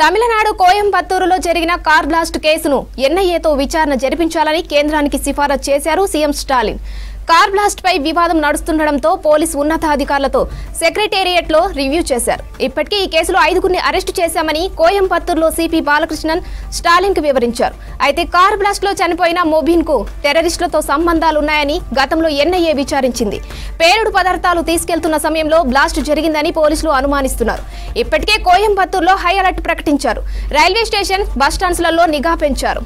తమిళనాడు కోయంబత్తూరులో జరిగిన car blast కేసును ఎన్ఐఏతో విచారణ జరిపించాలని కేంద్రానికి సిఫారసు చేశారు సీఎం స్టాలిన్. కార్ బ్లాస్ట్ పై వివాదం నడుస్తుండటంతో పోలీసు ఉన్నతాధికారులతో సెక్రటేరియట్లో రివ్యూ చేశారు. ఇప్పటికే ఈ కేసులో ఐదుగురిని అరెస్టు చేశామని కోయంబత్తూరులో సిపి బాలకృష్ణన్ స్టాలిన్కు వివరించారు. అయితే కార్ బ్లాస్ట్లో చనిపోయిన మొబిన్కు టెర్రరిస్టులతో సంబంధాలున్నాయని గతంలో ఎన్ఐఏ విచారించింది. పేలుడు పదార్థాలు తీసుకెళ్తున్న సమయంలో బ్లాస్ట్ జరిగిందని పోలీసులు అనుమానిస్తున్నారు. ఇప్పటికే కోయంబత్తూరులో హై అలర్ట్ ప్రకటించారు. రైల్వే స్టేషన్ బస్టాండ్స్లలో నిఘా పెంచారు.